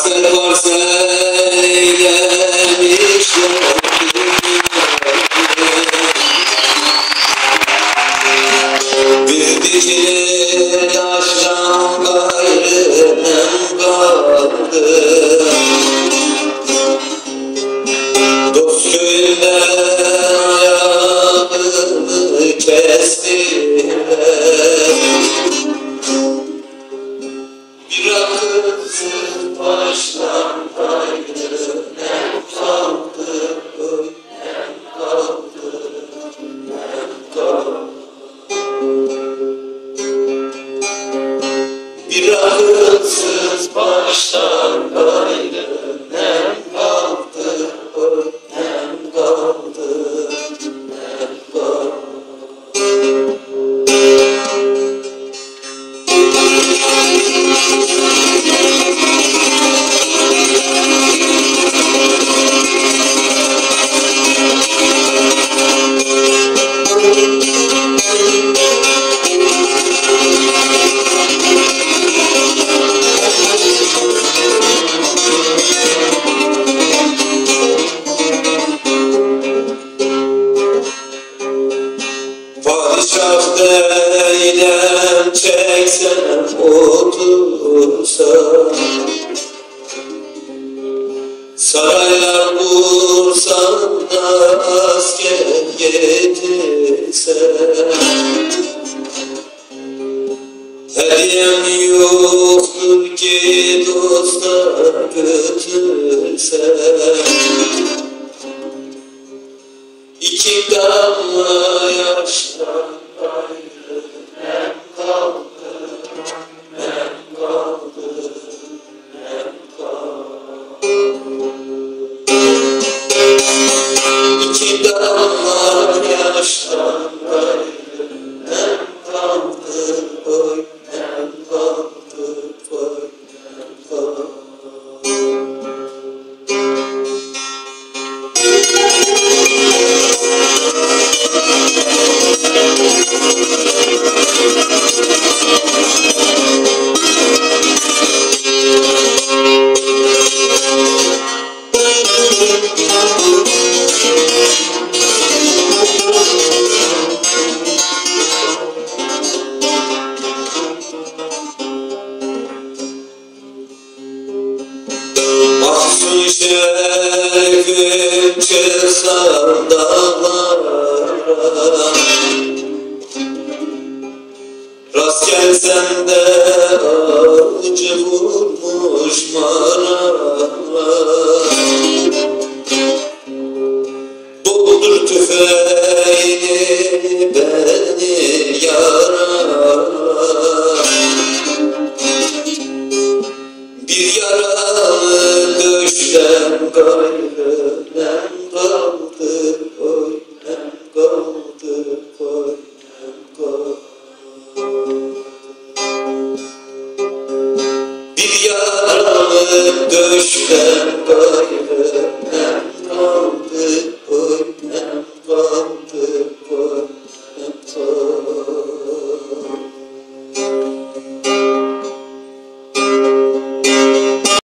Parsel eylemişler Bir dikili taştan gayrım kaldı Dost köyünden ayağımı kestiler Christ Padişah değilim çeksem otursam Saraylar kursam da asker getirsem Hediyem yoktur ki dosta götürsem İki damla İki Şerifim çıksam Rast gelsem de avcı vurmuş maralar Doldur tüfeğini yaralar bir yaralı sen gayrı